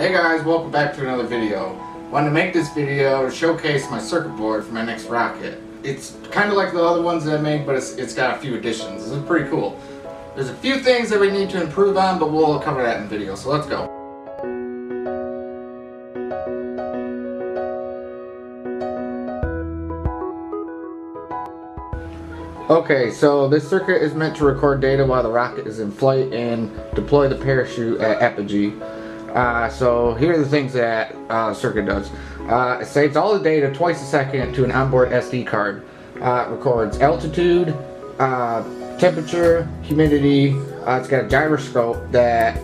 Hey guys, welcome back to another video. I wanted to make this video to showcase my circuit board for my next rocket. It's kind of like the other ones that I made, but it's, it's got a few additions. This is pretty cool. There's a few things that we need to improve on, but we'll cover that in the video, so let's go. Okay, so this circuit is meant to record data while the rocket is in flight and deploy the parachute at apogee. Uh, so here are the things that uh, circuit does. Uh, it saves all the data twice a second to an onboard SD card. Uh, records altitude, uh, temperature, humidity. Uh, it's got a gyroscope that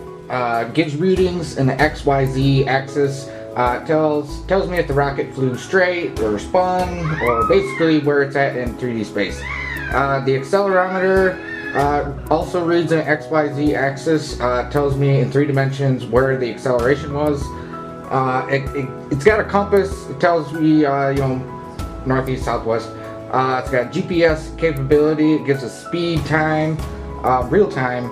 gives readings in the XYZ axis. tells tells me if the rocket flew straight or spun or basically where it's at in 3D space. The accelerometer uh, also reads an XYZ axis, uh, tells me in three dimensions where the acceleration was. Uh, it, has it, got a compass, it tells me, uh, you know, northeast, southwest. Uh, it's got GPS capability, it gives us speed, time, real time,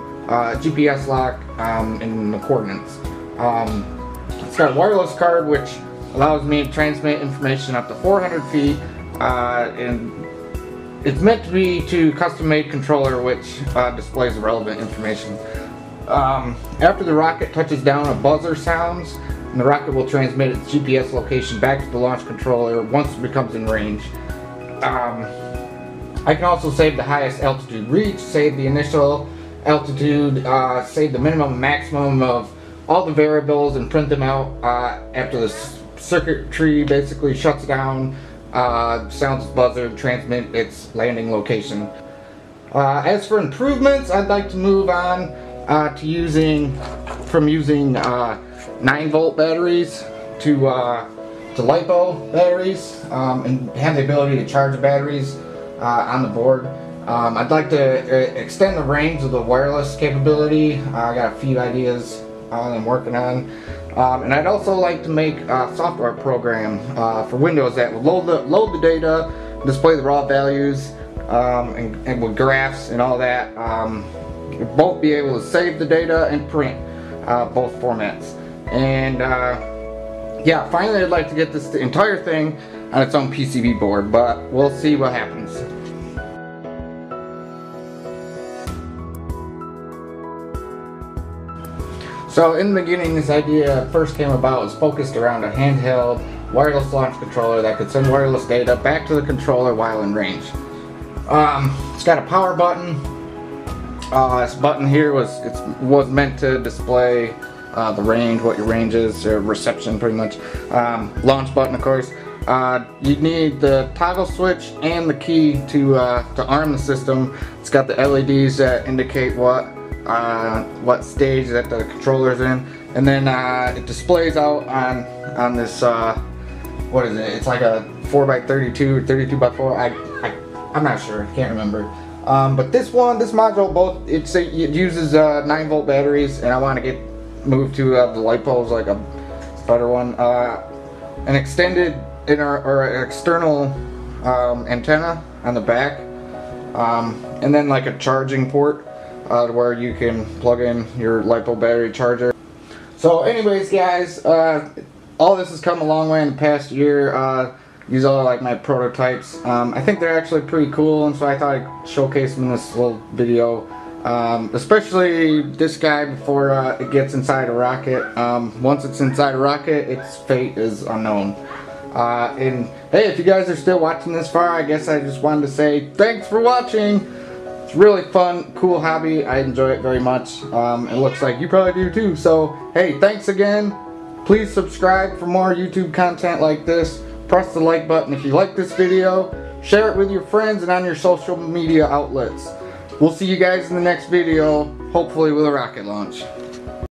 GPS lock, um, and the coordinates. Um, it's got a wireless card which allows me to transmit information up to 400 feet and it's meant to be to custom-made controller which uh, displays the relevant information. Um, after the rocket touches down, a buzzer sounds, and the rocket will transmit its GPS location back to the launch controller once it becomes in range. Um, I can also save the highest altitude reach, save the initial altitude, uh, save the minimum maximum of all the variables and print them out uh, after the circuitry basically shuts down uh, sounds buzzer transmit its landing location. Uh, as for improvements, I'd like to move on uh, to using from using uh, 9 volt batteries to uh, to LiPo batteries um, and have the ability to charge the batteries uh, on the board. Um, I'd like to extend the range of the wireless capability. I got a few ideas I'm working on. Um, and I'd also like to make a software program uh, for Windows that will load the, load the data, display the raw values, um, and, and, with graphs and all that. Um, both be able to save the data and print uh, both formats. And uh, yeah, finally I'd like to get this entire thing on its own PCB board, but we'll see what happens. So in the beginning, this idea first came about was focused around a handheld wireless launch controller that could send wireless data back to the controller while in range. Um, it's got a power button. Uh, this button here was it was meant to display uh, the range, what your range is, or reception pretty much. Um, launch button, of course. Uh, you need the toggle switch and the key to uh, to arm the system. It's got the LEDs that indicate what uh, what stage that the controller's in. And then uh, it displays out on on this uh, what is it? It's like a 4x32 or 32 by 4 I, I I'm not sure. Can't remember. Um, but this one this module both it's it uses uh, 9 volt batteries and I want to get moved to the bulbs like a better one. Uh, an extended inner or external um, antenna on the back. Um, and then like a charging port uh, where you can plug in your LiPo battery charger. So anyways guys, uh, all this has come a long way in the past year. Uh, these are like my prototypes. Um, I think they're actually pretty cool and so I thought I'd showcase them in this little video. Um, especially this guy before uh, it gets inside a rocket. Um, once it's inside a rocket, its fate is unknown. Uh, and hey, if you guys are still watching this far, I guess I just wanted to say thanks for watching really fun, cool hobby. I enjoy it very much. Um, it looks like you probably do too. So, hey, thanks again. Please subscribe for more YouTube content like this. Press the like button if you like this video. Share it with your friends and on your social media outlets. We'll see you guys in the next video, hopefully with a rocket launch.